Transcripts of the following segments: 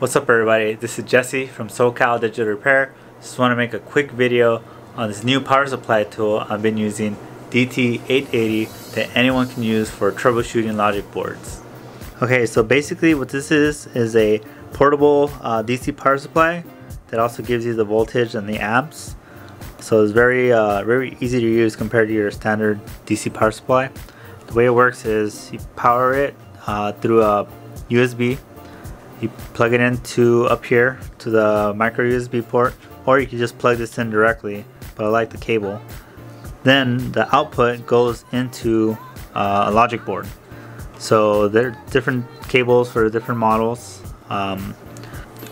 What's up everybody, this is Jesse from SoCal Digital Repair. Just want to make a quick video on this new power supply tool I've been using, DT880, that anyone can use for troubleshooting logic boards. Okay, so basically what this is, is a portable uh, DC power supply that also gives you the voltage and the amps. So it's very, uh, very easy to use compared to your standard DC power supply. The way it works is you power it uh, through a USB you plug it into up here to the micro USB port or you can just plug this in directly but I like the cable. Then the output goes into uh, a logic board. So there are different cables for different models um,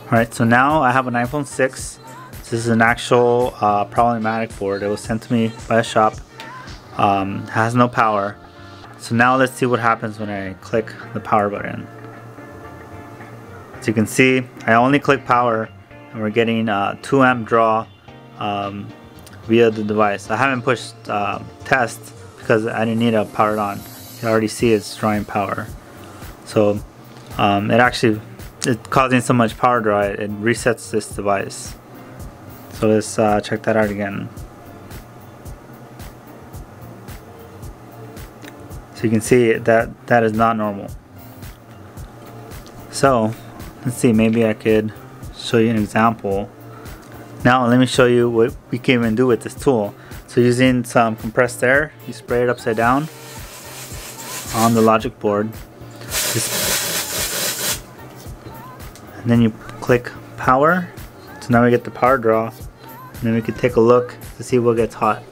alright so now I have an iPhone 6 this is an actual uh, problematic board. It was sent to me by a shop um, has no power. So now let's see what happens when I click the power button as you can see, I only click power and we're getting a 2 amp draw um, via the device. I haven't pushed uh, test because I didn't need to power it on. You can already see it's drawing power. So um, it actually, it's causing so much power draw, it, it resets this device. So let's uh, check that out again. So you can see that that is not normal. So let's see maybe I could show you an example. Now let me show you what we can even do with this tool. So using some compressed air you spray it upside down on the logic board. Just, and then you click power. So now we get the power draw. And then we can take a look to see what gets hot.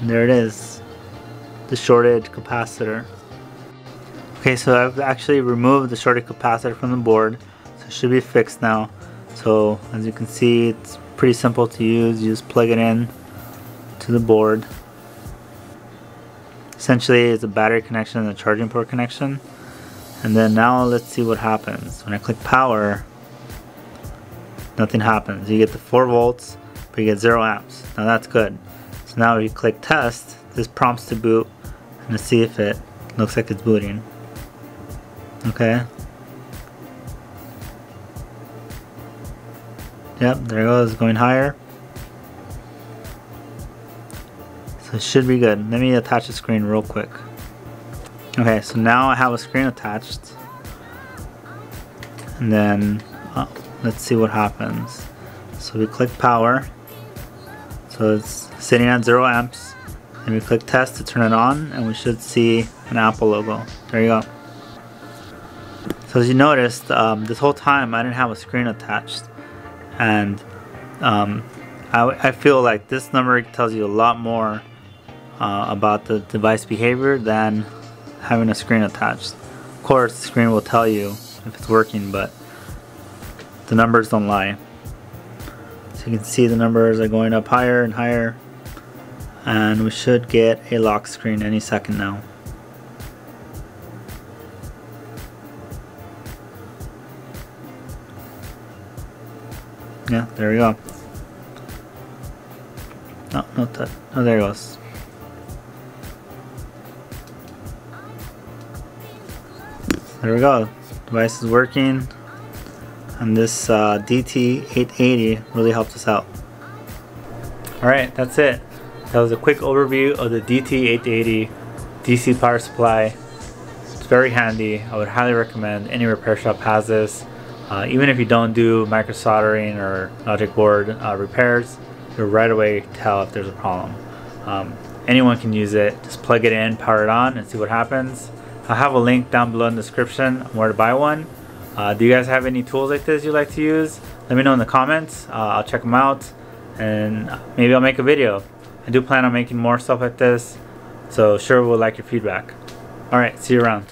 And there it is the shorted capacitor. Okay, so I've actually removed the shorted capacitor from the board, so it should be fixed now. So as you can see, it's pretty simple to use. You just plug it in to the board. Essentially, it's a battery connection and a charging port connection. And then now let's see what happens. When I click power, nothing happens. You get the 4 volts, but you get 0 amps. Now that's good. So now if you click test, this prompts to boot Let's see if it looks like it's booting. Okay. Yep, there it goes, going higher. So it should be good. Let me attach the screen real quick. Okay, so now I have a screen attached. And then, oh, let's see what happens. So we click power. So it's sitting at zero amps and we click test to turn it on and we should see an Apple logo. There you go. So as you noticed, um, this whole time I didn't have a screen attached and um, I, I, feel like this number tells you a lot more uh, about the device behavior than having a screen attached. Of course, the screen will tell you if it's working, but the numbers don't lie. So you can see the numbers are going up higher and higher and we should get a lock screen any second now. Yeah, there we go. No, not that. Oh, there it goes. There we go. Device is working. And this uh, DT880 really helped us out. Alright, that's it. That was a quick overview of the DT880 DC power supply. It's very handy. I would highly recommend any repair shop has this. Uh, even if you don't do micro soldering or logic board uh, repairs, you'll right away tell if there's a problem. Um, anyone can use it. Just plug it in, power it on, and see what happens. I'll have a link down below in the description where to buy one. Uh, do you guys have any tools like this you like to use? Let me know in the comments. Uh, I'll check them out and maybe I'll make a video. I do plan on making more stuff like this, so sure we'll like your feedback. Alright, see you around.